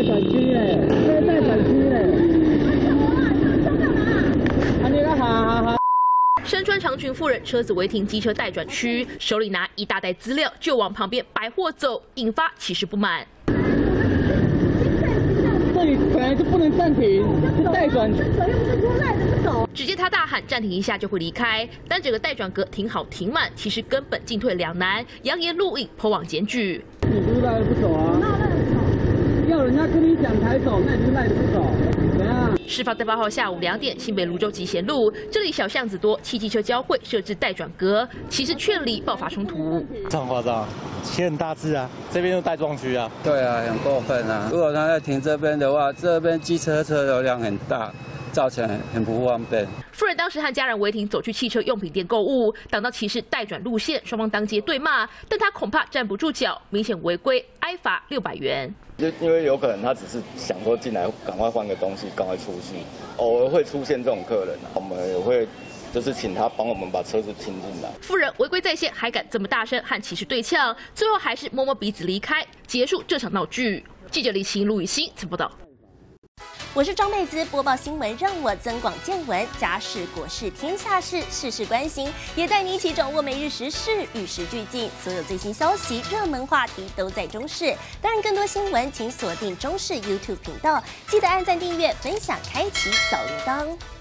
待转区耶，这待转区耶。身穿长裙妇人车子违停机车待转区，手里拿一大袋资料就往旁边百货走，引发骑士不满。这里本来就不能暂停，是待转。只见他大喊暂停一下就会离开，但整个待转格停好停满，其实根本进退两难，扬言录影破网检举。你不是赖着不走啊？要人家跟你讲抬走，那你就赖着不走。怎样？事发在八号下午两点，新北泸州集贤路，这里小巷子多，汽机车交汇，设置待转格，其实劝离，爆发冲突。这样夸张，骑很大字啊，这边又带撞区啊。对啊，很过分啊！如果他在停这边的话，这边机车车流量很大。造成很不方便。夫人当时和家人违停走去汽车用品店购物，挡到骑士待转路线，双方当街对骂，但他恐怕站不住脚，明显违规，挨罚六百元。就因为有可能他只是想说进来赶快换个东西，赶快出去，偶尔会出现这种客人，我们也会就是请他帮我们把车子停进来。夫人违规在线，还敢这么大声和骑士对呛，最后还是摸摸鼻子离开，结束这场闹剧。记者李晴、陆雨欣曾报道。我是张妹子，播报新闻让我增广见闻，家事国事天下事，事事关心，也带你一起掌握每日时事，与时俱进，所有最新消息、热门话题都在中视。当然，更多新闻请锁定中视 YouTube 频道，记得按赞、订阅、分享、开启小铃铛。